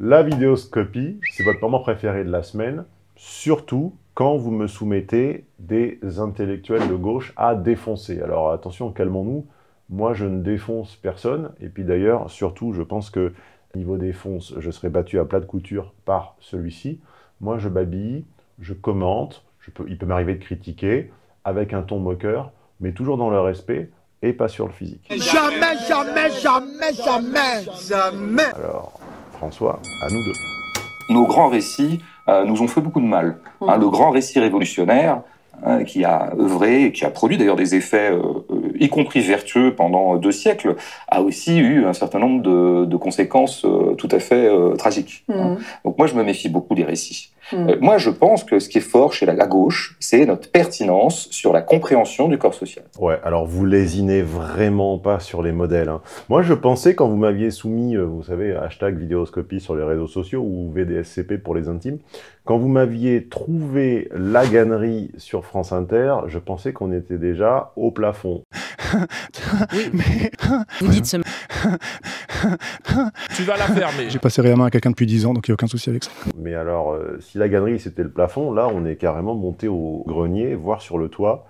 La vidéoscopie, c'est votre moment préféré de la semaine, surtout quand vous me soumettez des intellectuels de gauche à défoncer. Alors attention, calmons-nous, moi je ne défonce personne, et puis d'ailleurs, surtout, je pense que niveau défonce, je serai battu à plat de couture par celui-ci. Moi je babille, je commente, je peux, il peut m'arriver de critiquer, avec un ton moqueur, mais toujours dans le respect, et pas sur le physique. Jamais, jamais, jamais, jamais, jamais. Alors, François, à nous deux. Nos grands récits euh, nous ont fait beaucoup de mal. Hein, le grand récit révolutionnaire, hein, qui a œuvré et qui a produit d'ailleurs des effets, euh, y compris vertueux pendant deux siècles, a aussi eu un certain nombre de, de conséquences euh, tout à fait euh, tragiques. hein. Donc moi, je me méfie beaucoup des récits. Euh, moi, je pense que ce qui est fort chez la, la gauche, c'est notre pertinence sur la compréhension du corps social. Ouais, alors vous lésinez vraiment pas sur les modèles. hein. Moi, je pensais, quand vous m'aviez soumis, euh, vous savez, hashtag vidéoscopie sur les réseaux sociaux ou VDSCP pour les intimes, quand vous m'aviez trouvé la gannerie sur France Inter, je pensais qu'on était déjà au plafond. Vous dites ce Tu vas la fermer. J'ai passé réellement à quelqu'un depuis 10 ans, donc il n'y a aucun souci avec ça. Mais alors, euh, si la gannerie c'était le plafond, là, on est carrément monté au grenier, voire sur le toit,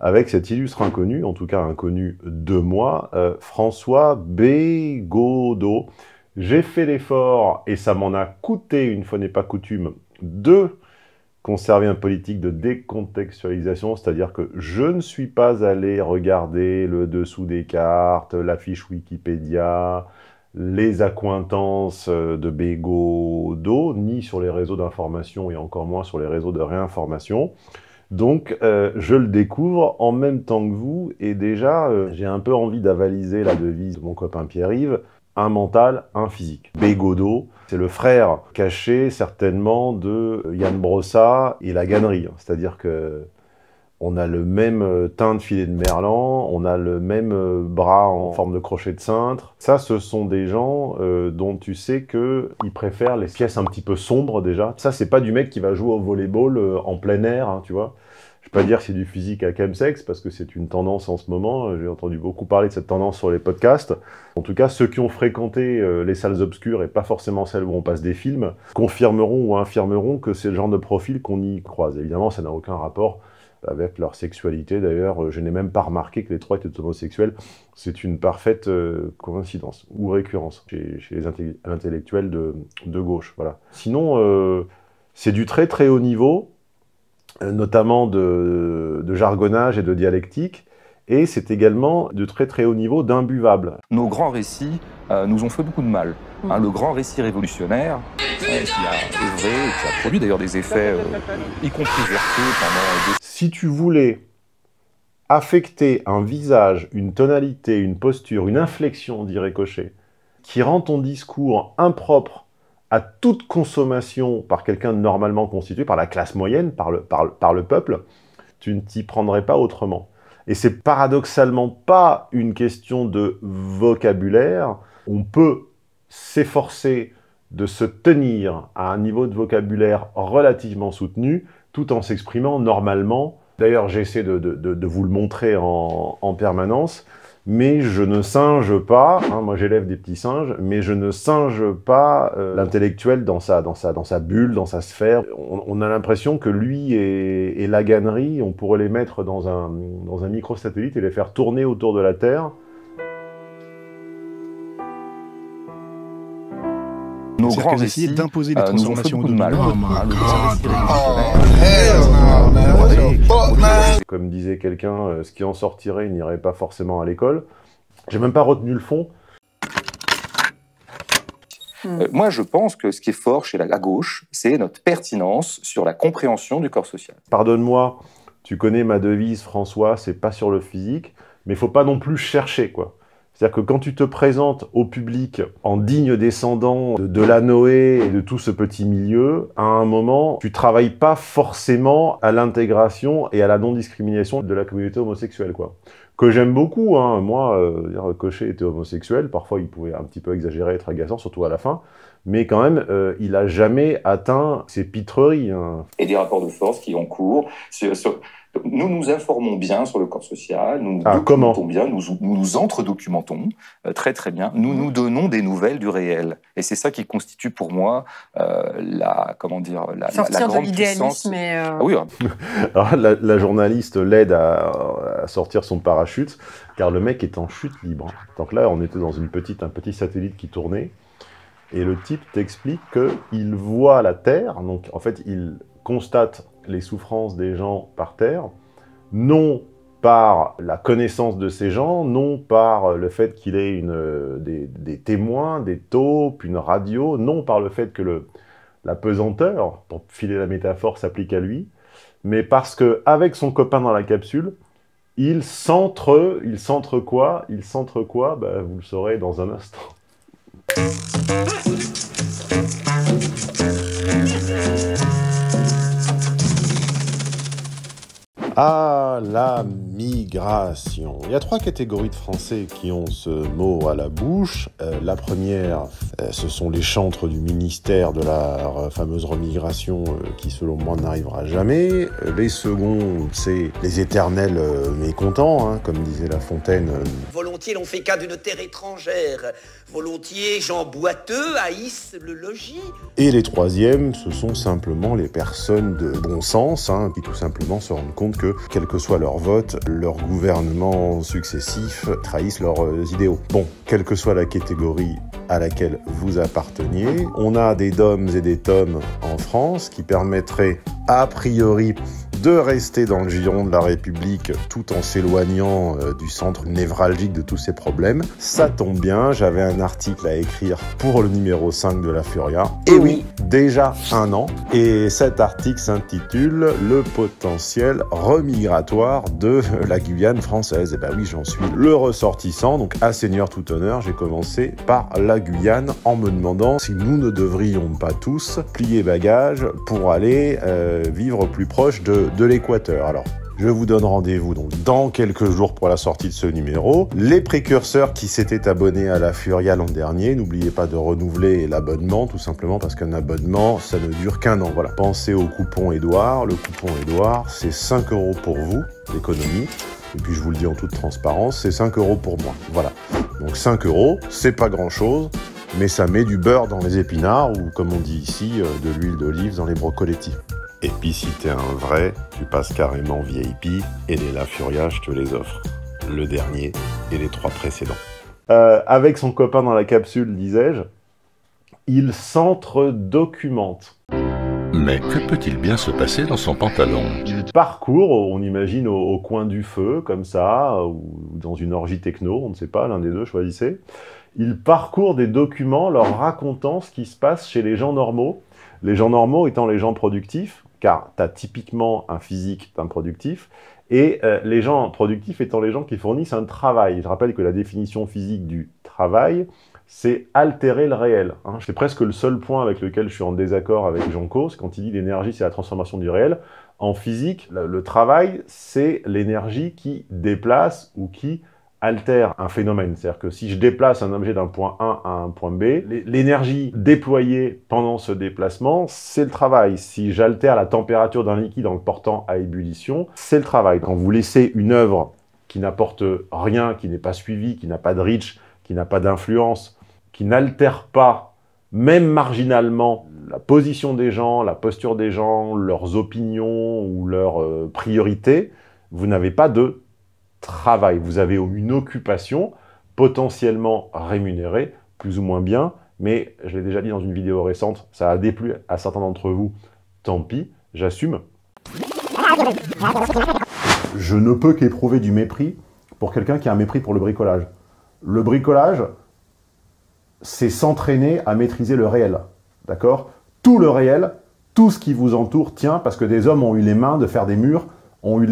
avec cet illustre inconnu, en tout cas inconnu de moi, euh, François Bégodeau. J'ai fait l'effort, et ça m'en a coûté, une fois n'est pas coutume, de conserver un politique de décontextualisation, c'est-à-dire que je ne suis pas allé regarder le dessous des cartes, la fiche Wikipédia, les accointances euh, de Bégodeau, ni sur les réseaux d'information et encore moins sur les réseaux de réinformation. Donc, euh, je le découvre en même temps que vous, et déjà, euh, j'ai un peu envie d'avaliser la devise de mon copain Pierre-Yves, un mental, un physique. Bégodeau, c'est le frère caché certainement de Yann Brossat et la gannerie. C'est-à-dire que on a le même euh, teint de filet de merlan, on a le même euh, bras en forme de crochet de cintre. Ça, ce sont des gens euh, dont tu sais qu'ils préfèrent les pièces un petit peu sombres déjà. Ça, c'est pas du mec qui va jouer au volleyball euh, en plein air, hein, tu vois. Je vais pas dire que c'est du physique à chemsex parce que c'est une tendance en ce moment. J'ai entendu beaucoup parler de cette tendance sur les podcasts. En tout cas, ceux qui ont fréquenté euh, les salles obscures et pas forcément celles où on passe des films confirmeront ou infirmeront que c'est le genre de profil qu'on y croise. Évidemment, ça n'a aucun rapport avec leur sexualité. D'ailleurs, euh, je n'ai même pas remarqué que les trois étaient homosexuels. C'est une parfaite euh, coïncidence ou récurrence chez, les intellectuels de, gauche. Voilà. Sinon, euh, c'est du très très haut niveau, notamment de, jargonnage et de dialectique. Et c'est également de très très haut niveau d'imbuvable. Nos grands récits nous ont fait beaucoup de mal. Hein, le grand récit révolutionnaire, euh, qui a œuvré qui a produit d'ailleurs des effets, euh, y compris Si tu voulais affecter un visage, une tonalité, une posture, une inflexion, dirait Cochet, qui rend ton discours impropre à toute consommation par quelqu'un normalement constitué, par la classe moyenne, par le, par, le- par le peuple, tu ne t'y prendrais pas autrement. Et c'est paradoxalement pas une question de vocabulaire. On peut s'efforcer de se tenir à un niveau de vocabulaire relativement soutenu, tout en s'exprimant normalement. D'ailleurs, j'essaie de, de- de- vous le montrer en, en permanence, mais je ne singe pas, hein, moi j'élève des petits singes, mais je ne singe pas euh, l'intellectuel dans sa, dans, sa, dans sa bulle, dans sa sphère. On, a l'impression que lui et, et la gannerie, on pourrait les mettre dans un, dans un microsatellite et les faire tourner autour de la Terre. Nos grands récits d'imposer les euh, nous ont fait transformations de mal. Comme disait quelqu'un, euh, ce qui en sortirait n'irait pas forcément à l'école. J'ai même pas retenu le fond. Euh, moi, je pense que ce qui est fort chez la, la gauche, c'est notre pertinence sur la compréhension du corps social. Pardonne-moi, tu connais ma devise, François, c'est pas sur le physique, mais il faut pas non plus chercher, quoi. C'est-à-dire que quand tu te présentes au public en digne descendant de, la Noé et de tout ce petit milieu, à un moment, tu travailles pas forcément à l'intégration et à la non-discrimination de la communauté homosexuelle, quoi. Que j'aime beaucoup, hein. Moi, euh, Cochet était homosexuel, parfois il pouvait un petit peu exagérer, être agaçant, surtout à la fin. mais quand même, euh, il a jamais atteint ses pitreries. hein. et des rapports de force qui ont cours. Sur- sur- Nous nous informons bien sur le corps social, nous nous Ah, documentons comment bien, nous nous, nous entre-documentons euh, très très bien. Nous nous donnons des nouvelles du réel. Et c'est ça qui constitue pour moi euh, la, comment dire, la, la- la Sortir de grande puissance. l'idéalisme et. euh, Ah oui, Alors, la, la journaliste l'aide à, à sortir son parachute, car le mec est en chute libre. Donc là, on était dans une petite, un petit satellite qui tournait, et le type t'explique qu'il voit la Terre, donc en fait, il constate les souffrances des gens par terre, non par la connaissance de ces gens, non par le fait qu'il ait une, des, témoins, des taupes, une radio, non par le fait que le, la pesanteur, pour filer la métaphore, s'applique à lui, mais parce que avec son copain dans la capsule, il centre, il centre quoi Il centre quoi Bah, Vous le saurez dans un instant. Ah, la migration. Il y a trois catégories de Français qui ont ce mot à la bouche. Euh, la première, euh, ce sont les chantres du ministère de la euh, fameuse remigration euh, qui, selon moi, n'arrivera jamais. Les seconds, c'est les éternels mécontents, hein, comme disait La Fontaine. Volontiers l'on fait cas d'une terre étrangère. Volontiers, gens boiteux haïssent le logis. Et les troisièmes, ce sont simplement les personnes de bon sens, hein, qui tout simplement se rendent compte que, quel que soit leur vote, leurs gouvernements successifs trahissent leurs euh, idéaux. Bon, quelle que soit la catégorie à laquelle vous apparteniez, on a des DOMs et des TOMs en France qui permettraient, a priori, de rester dans le giron de la République tout en s'éloignant euh, du centre névralgique de tous ces problèmes. Ça tombe bien, j'avais un article à écrire pour le numéro 5 de la Furia. Et oui, déjà un an. Et cet article s'intitule Le potentiel remigratoire de la Guyane française. Et ben oui, j'en suis le ressortissant. Donc, à Seigneur tout honneur, j'ai commencé par la Guyane en me demandant si nous ne devrions pas tous plier bagages pour aller euh, vivre plus proche de, de l'équateur. Alors, je vous donne rendez-vous donc dans quelques jours pour la sortie de ce numéro. Les précurseurs qui s'étaient abonnés à la Furia l'an dernier, n'oubliez pas de renouveler l'abonnement, tout simplement parce qu'un abonnement, ça ne dure qu'un an. Voilà. Pensez au coupon Edouard. Le coupon Edouard, c'est 5 euros pour vous, l'économie. Et puis je vous le dis en toute transparence, c'est 5 euros pour moi. Voilà. Donc 5 euros, c'est pas grand chose, mais ça met du beurre dans les épinards ou comme on dit ici, euh, de l'huile d'olive dans les brocoletti. Et puis si t'es un vrai, tu passes carrément VIP et les La Furia, je te les offre. Le dernier et les trois précédents. Euh, avec son copain dans la capsule, disais-je, il s'entre-documente. Mais que peut-il bien se passer dans son pantalon? Il parcourt, on imagine, au, au coin du feu, comme ça, ou dans une orgie techno, on ne sait pas, l'un des deux, choisissez. Il parcourt des documents leur racontant ce qui se passe chez les gens normaux. Les gens normaux étant les gens productifs, car tu as typiquement un physique d'un productif, et euh, les gens productifs étant les gens qui fournissent un travail. Je rappelle que la définition physique du travail, c'est altérer le réel. hein. C'est presque le seul point avec lequel je suis en désaccord avec Jean Cause, quand il dit l'énergie, c'est la transformation du réel. En physique, le travail, c'est l'énergie qui déplace ou qui altère un phénomène. C'est-à-dire que si je déplace un objet d'un point A à un point B, l'é- l'énergie déployée pendant ce déplacement, c'est le travail. Si j'altère la température d'un liquide en le portant à ébullition, c'est le travail. Quand vous laissez une œuvre qui n'apporte rien, qui n'est pas suivie, qui n'a pas de reach, qui n'a pas d'influence, qui n'altère pas, même marginalement, la position des gens, la posture des gens, leurs opinions ou leurs euh, priorités, vous n'avez pas de travail. Vous avez une occupation potentiellement rémunérée, plus ou moins bien, mais je l'ai déjà dit dans une vidéo récente, ça a déplu à certains d'entre vous, tant pis, j'assume. Je ne peux qu'éprouver du mépris pour quelqu'un qui a un mépris pour le bricolage. Le bricolage, c'est s'entraîner à maîtriser le réel. D'accord? Tout le réel, tout ce qui vous entoure tient parce que des hommes ont eu les mains de faire des murs, ont eu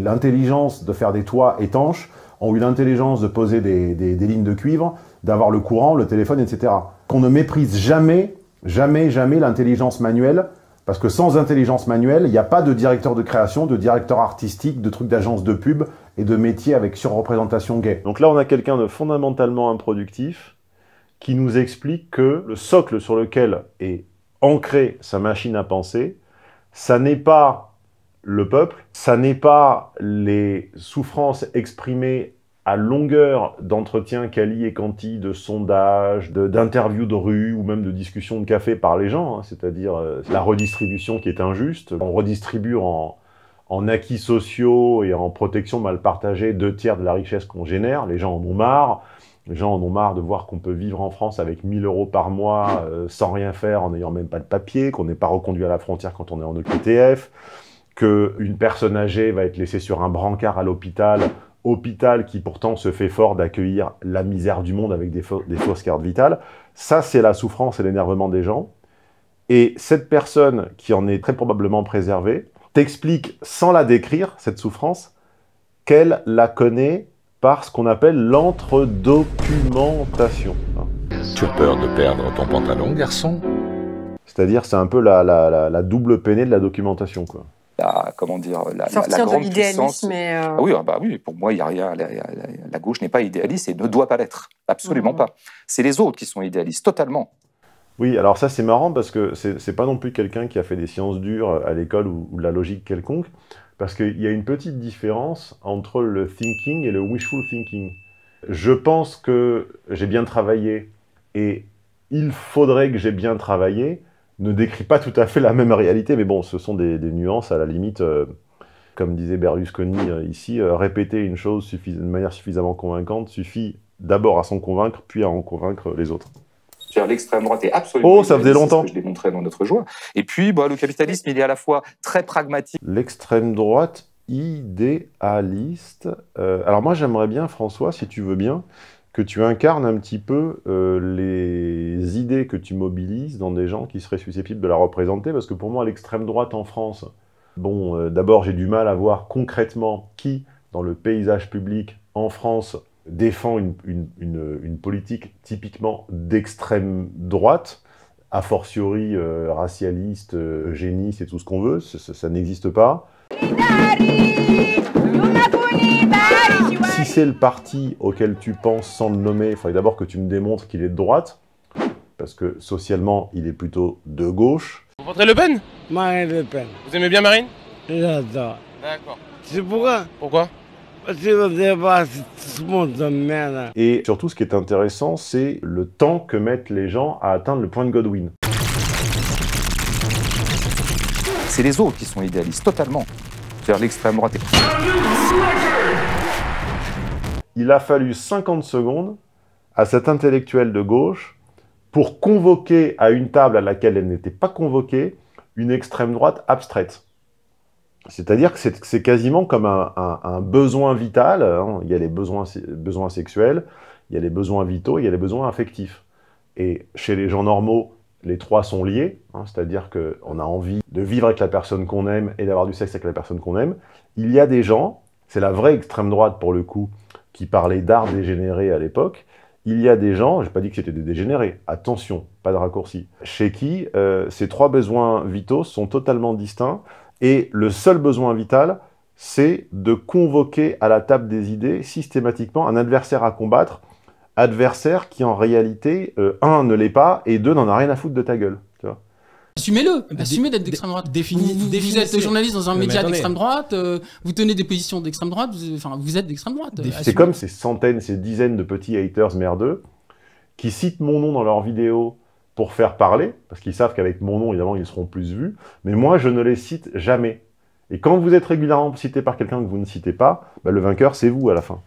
l'intelligence de faire des toits étanches, ont eu l'intelligence de poser des, lignes de cuivre, d'avoir le courant, le téléphone, etc. Qu'on ne méprise jamais, jamais, jamais l'intelligence manuelle, parce que sans intelligence manuelle, il n'y a pas de directeur de création, de directeur artistique, de trucs d'agence de pub et de métier avec surreprésentation gay. Donc là, on a quelqu'un de fondamentalement improductif qui nous explique que le socle sur lequel est ancrée sa machine à penser, ça n'est pas le peuple, ça n'est pas les souffrances exprimées à longueur d'entretiens quali et quanti, de sondages, d'interviews de, rue ou même de discussions de café par les gens, hein, c'est-à-dire euh, la redistribution qui est injuste. On redistribue en, acquis sociaux et en protection mal partagée deux tiers de la richesse qu'on génère. Les gens en ont marre. Les gens en ont marre de voir qu'on peut vivre en France avec 1000 euros par mois euh, sans rien faire en n'ayant même pas de papier, qu'on n'est pas reconduit à la frontière quand on est en OQTF, qu'une personne âgée va être laissée sur un brancard à l'hôpital, hôpital qui pourtant se fait fort d'accueillir la misère du monde avec des, fau- des fausses cartes vitales. Ça, c'est la souffrance et l'énervement des gens. Et cette personne qui en est très probablement préservée t'explique, sans la décrire, cette souffrance, qu'elle la connaît par ce qu'on appelle l'entre-documentation. Tu as peur de perdre ton pantalon, garçon? C'est-à-dire, c'est un peu la, la- la- la double peinée de la documentation. Quoi. La, comment dire, la, la- la Sortir de grande puissance. l'idéalisme euh, Ah oui, ah bah oui, pour moi, il y a rien. La, la- la gauche n'est pas idéaliste et ne doit pas l'être. Absolument Mhm. pas. C'est les autres qui sont idéalistes, totalement. Oui, alors ça c'est marrant parce que c'est c'est pas non plus quelqu'un qui a fait des sciences dures à l'école ou, ou de la logique quelconque, parce qu'il y a une petite différence entre le thinking et le wishful thinking. Je pense que j'ai bien travaillé et il faudrait que j'ai bien travaillé ne décrit pas tout à fait la même réalité, mais bon, ce sont des, des nuances à la limite. euh, comme disait Berlusconi euh, ici, euh, répéter une chose de manière suffisamment convaincante suffit d'abord à s'en convaincre, puis à en convaincre les autres. L'extrême droite est absolument. Oh, ça faisait longtemps. que je démontrais dans notre joie. Et puis, bah, le capitalisme, il est à la fois très pragmatique. L'extrême droite idéaliste. Alors moi j'aimerais bien, François, si tu veux bien, que tu incarnes un petit peu euh, les idées que tu mobilises dans des gens qui seraient susceptibles de la représenter, parce que pour moi l'extrême droite en France, bon, euh, d'abord j'ai du mal à voir concrètement qui, dans le paysage public en France, défend une, une- une- politique typiquement d'extrême droite, a fortiori euh, racialiste, eugéniste et tout ce qu'on veut, ça n'existe pas. Si c'est le parti auquel tu penses sans le nommer, il faudrait d'abord que tu me démontres qu'il est de droite, parce que socialement, il est plutôt de gauche. Vous voterez Le Pen? Marine Le Pen, Vous aimez bien Marine? J'adore. D'accord. C'est pourquoi? Pourquoi? Parce que le débat, c'est tout le monde de merde. Et surtout, ce qui est intéressant, c'est le temps que mettent les gens à atteindre le point de Godwin. C'est les autres qui sont idéalistes, totalement. C'est-à-dire, l'extrême droite est Il a fallu 50 secondes à cet intellectuel de gauche pour convoquer à une table à laquelle elle n'était pas convoquée une extrême droite abstraite. C'est-à-dire que c'est quasiment comme un, besoin vital. hein. Il y a les besoins sexuels, il y a les besoins vitaux, il y a les besoins affectifs. Et chez les gens normaux, les trois sont liés, hein, c'est-à-dire qu'on a envie de vivre avec la personne qu'on aime et d'avoir du sexe avec la personne qu'on aime. Il y a des gens, c'est la vraie extrême droite pour le coup, qui parlait d'art dégénéré à l'époque. Il y a des gens, j'ai pas dit que c'était des dégénérés, attention, pas de raccourci, chez qui euh, ces trois besoins vitaux sont totalement distincts et le seul besoin vital, c'est de convoquer à la table des idées systématiquement un adversaire à combattre, adversaire qui en réalité, euh, un, ne l'est pas, et deux, n'en a rien à foutre de ta gueule. Assumez-le, Bah, assumez dé- d'être d'extrême droite. défini- vous, vous- vous définissez. êtes journaliste dans un Non, média d'extrême droite, euh, vous tenez des positions d'extrême droite, vous, enfin, vous êtes d'extrême droite. Défi- C'est Assumez. comme ces centaines, ces dizaines de petits haters merdeux qui citent mon nom dans leurs vidéos pour faire parler, parce qu'ils savent qu'avec mon nom, évidemment, ils seront plus vus, mais moi, je ne les cite jamais. Et quand vous êtes régulièrement cité par quelqu'un que vous ne citez pas, bah, le vainqueur, c'est vous à la fin.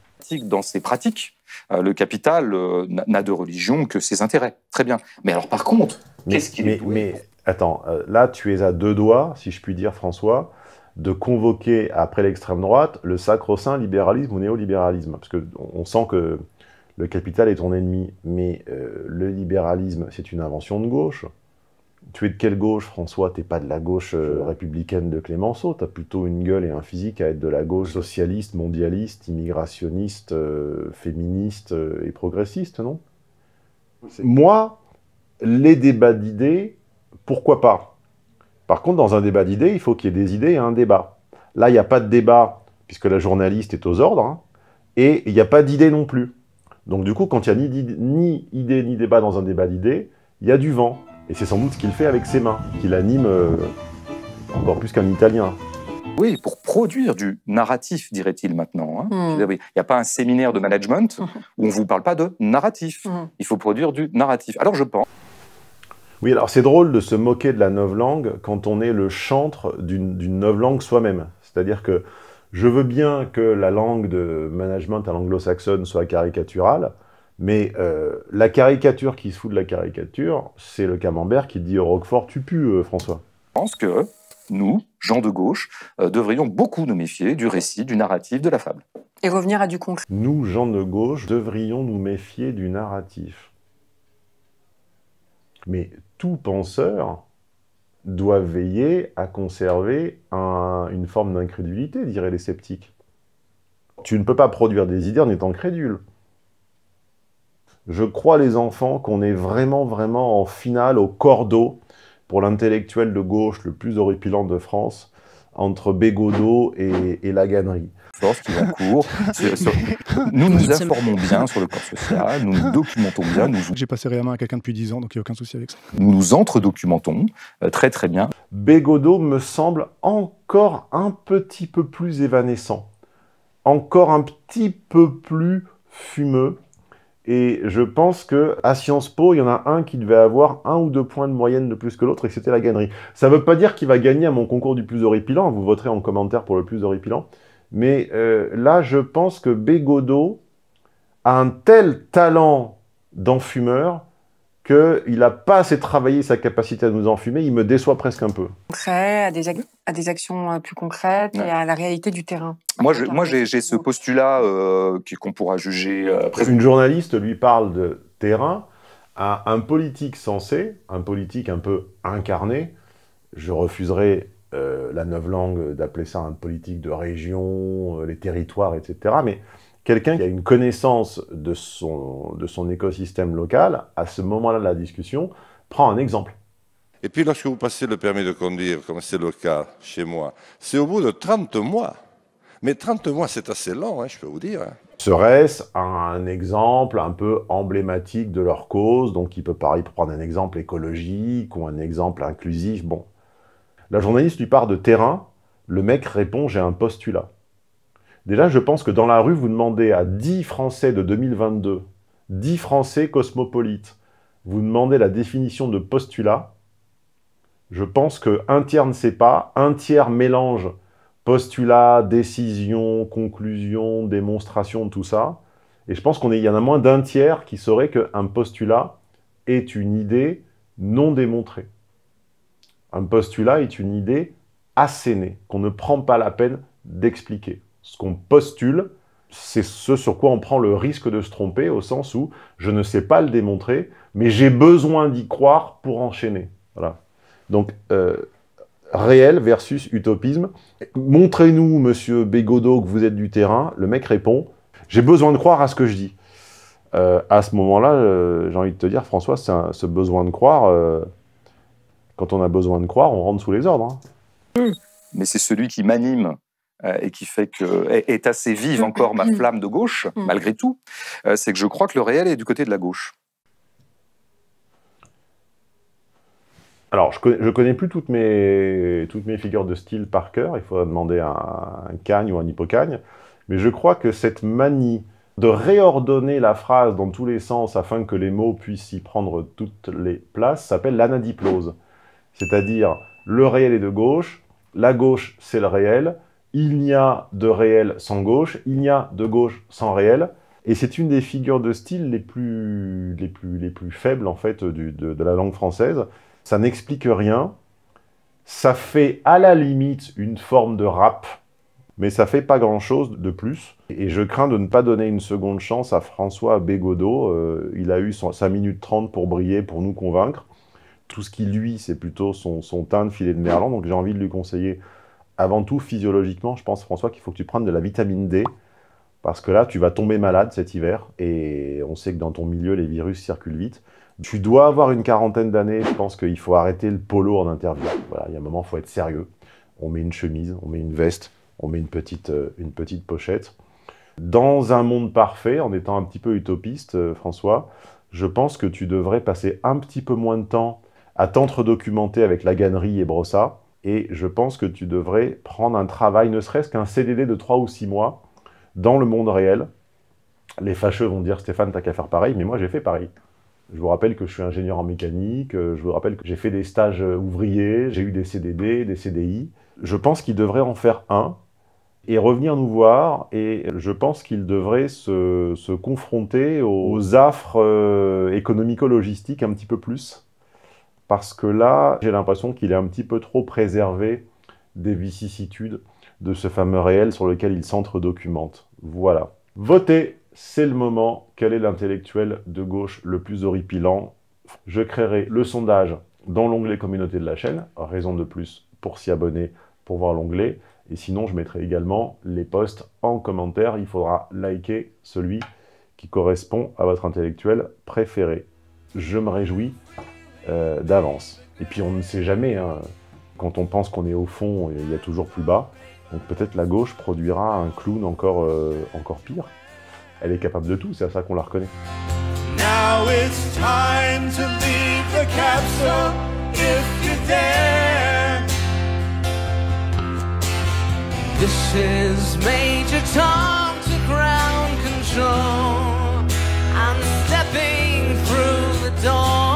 dans ses pratiques. Euh, le capital euh, n'a de religion que ses intérêts. Très bien. Mais alors, par contre, qu'est-ce qu'il est mais, doué mais attends, euh, là, tu es à deux doigts, si je puis dire, François, de convoquer après l'extrême droite le sacro-saint libéralisme ou néolibéralisme. Parce qu'on on sent que le capital est ton ennemi, mais euh, le libéralisme, c'est une invention de gauche. Tu es de quelle gauche, François? T'es pas de la gauche euh, républicaine de Clémenceau. T'as plutôt une gueule et un physique à être de la gauche socialiste, mondialiste, immigrationniste, euh, féministe et progressiste, non? Moi, les débats d'idées, pourquoi pas? Par contre, dans un débat d'idées, il faut qu'il y ait des idées et un débat. Là, il n'y a pas de débat, puisque la journaliste est aux ordres, hein, et il n'y a pas d'idées non plus. Donc du coup, quand il n'y a ni, ni, idée ni débat dans un débat d'idées, il y a du vent. Et c'est sans doute ce qu'il fait avec ses mains, qu'il anime euh, encore plus qu'un Italien. Oui, pour produire du narratif, dirait-il maintenant. hein. Hmm. Il n'y a pas un séminaire de management où on ne vous parle pas de narratif. Mhm. Il faut produire du narratif. Alors je pense Oui, alors c'est drôle de se moquer de la novlangue quand on est le chantre d'une novlangue soi-même. C'est-à-dire que je veux bien que la langue de management à l'anglo-saxonne soit caricaturale, mais euh, la caricature qui se fout de la caricature, c'est le camembert qui dit au Roquefort « tu pues, euh, François ». pense que nous, gens de gauche, euh, devrions beaucoup nous méfier du récit, du narratif, de la fable. Et revenir à du concret. Nous, gens de gauche, devrions nous méfier du narratif. Mais tout penseur doit veiller à conserver un- une forme d'incrédulité, diraient les sceptiques. Tu ne peux pas produire des idées en étant crédule. Je crois, les enfants, qu'on est vraiment, vraiment en finale au cordeau pour l'intellectuel de gauche le plus horripilant de France, entre Bégodeau et, et Laganerie. Force qui va en cours. C'est- sur- Nous nous informons bien sur le corps social, nous nous documentons bien, nous J'ai passé réellement à quelqu'un depuis 10 ans, donc il n'y a aucun souci avec ça. nous, nous entre-documentons euh, très très bien. Bégodeau me semble encore un petit peu plus évanescent, encore un petit peu plus fumeux. Et je pense que à Sciences Po, il y en a un qui devait avoir un ou deux points de moyenne de plus que l'autre, et c'était la gagnerie. Ça ne veut pas dire qu'il va gagner à mon concours du plus horripilant, vous voterez en commentaire pour le plus horripilant. Mais euh, là, je pense que Bégodeau a un tel talent d'enfumeur qu'il n'a pas assez travaillé sa capacité à nous enfumer, il me déçoit presque un peu. concret, à des, ac- à des actions euh, plus concrètes Ouais. et à la réalité du terrain. Moi, je- moi, j'ai j'ai ce postulat euh, qu'on pourra juger euh, après. Une journaliste lui parle de terrain à un politique sensé, un politique un peu incarné. Je refuserai euh, la novlangue d'appeler ça un politique de région, euh, les territoires, etc. Mais quelqu'un qui a une connaissance de son, de son écosystème local, à ce moment-là de la discussion, prend un exemple. Et puis lorsque vous passez le permis de conduire, comme c'est le cas chez moi, c'est au bout de 30 mois. Mais 30 mois, c'est assez long, hein, je peux vous dire. hein. Serait-ce un exemple un peu emblématique de leur cause? Donc, il peut pareil pour prendre un exemple écologique ou un exemple inclusif. Bon. La journaliste lui part de terrain. Le mec répond J'ai un postulat. Déjà, je pense que dans la rue, vous demandez à 10 Français de 2022, 10 Français cosmopolites, vous demandez la définition de postulat. Je pense qu'un tiers ne sait pas, un tiers mélange postulat, décision, conclusion, démonstration, tout ça. Et je pense qu'il y en a moins d'un tiers qui saurait qu'un postulat est une idée non démontrée. Un postulat est une idée assénée, qu'on ne prend pas la peine d'expliquer. Ce qu'on postule, c'est ce sur quoi on prend le risque de se tromper, au sens où je ne sais pas le démontrer, mais j'ai besoin d'y croire pour enchaîner. Voilà. Donc, euh, réel versus utopisme. Montrez-nous, monsieur Bégodeau, que vous êtes du terrain. Le mec répond J'ai besoin de croire à ce que je dis. Euh, à ce moment-là, euh, j'ai envie de te dire, François, ce besoin de croire. quand on a besoin de croire, on rentre sous les ordres. hein. mais c'est celui qui m'anime et qui fait que est, est assez vive encore ma flamme de gauche, Mm. malgré tout, euh, c'est que je crois que le réel est du côté de la gauche. Alors, je connais, je connais plus toutes mes, toutes mes figures de style par cœur. Il faudra demander à un cagne ou un hippocagne. Mais je crois que cette manie de réordonner la phrase dans tous les sens afin que les mots puissent y prendre toutes les places s'appelle l'anadiplose. C'est-à-dire, le réel est de gauche, la gauche c'est le réel, il n'y a de réel sans gauche, il n'y a de gauche sans réel. Et c'est une des figures de style les plus, les plus, les plus faibles en fait de- de la langue française ça n'explique rien. Ça fait à la limite une forme de rap, mais ça fait pas grand-chose de plus. Et je crains de ne pas donner une seconde chance à François Bégodeau. Euh, il a eu son, 5 minutes 30 pour briller, pour nous convaincre. Tout ce qui, lui, c'est plutôt son, son teint de filet de merlan. Donc j'ai envie de lui conseiller, avant tout, physiologiquement, je pense, François, qu'il faut que tu prennes de la vitamine D. Parce que là, tu vas tomber malade cet hiver. Et on sait que dans ton milieu, les virus circulent vite. Tu dois avoir une quarantaine d'années. Je pense qu'il faut arrêter le polo en interview. Voilà, il y a un moment, il faut être sérieux. On met une chemise, on met une veste, on met une petite, euh, une petite pochette. Dans un monde parfait, en étant un petit peu utopiste, euh, François, je pense que tu devrais passer un petit peu moins de temps à t'entre-documenter avec la gannerie et Brossa, et je pense que tu devrais prendre un travail, ne serait-ce qu'un CDD de 3 ou 6 mois, dans le monde réel. Les fâcheux vont dire Stéphane, t'as qu'à faire pareil, mais moi j'ai fait pareil. Je vous rappelle que je suis ingénieur en mécanique, je vous rappelle que j'ai fait des stages ouvriers, j'ai eu des CDD, des CDI. Je pense qu'il devrait en faire un et revenir nous voir, et je pense qu'il devrait se, se, confronter aux affres euh, économico-logistiques un petit peu plus, parce que là, j'ai l'impression qu'il est un petit peu trop préservé des vicissitudes de ce fameux réel sur lequel il s'entre-documente. Voilà. Votez c'est le moment. Quel est l'intellectuel de gauche le plus horripilant? Je créerai le sondage dans l'onglet communauté de la chaîne, raison de plus pour s'y abonner, pour voir l'onglet. Et sinon, je mettrai également les posts en commentaire. Il faudra liker celui qui correspond à votre intellectuel préféré. Je me réjouis euh, d'avance. Et puis on ne sait jamais, hein. quand on pense qu'on est au fond, il y a toujours plus bas. Donc peut-être la gauche produira un clown encore, euh, encore pire. Elle est capable de tout, c'est à ça qu'on la reconnaît. Now it's time to leave the capsule if you dare. This is Major to ground control. I'm stepping through the door.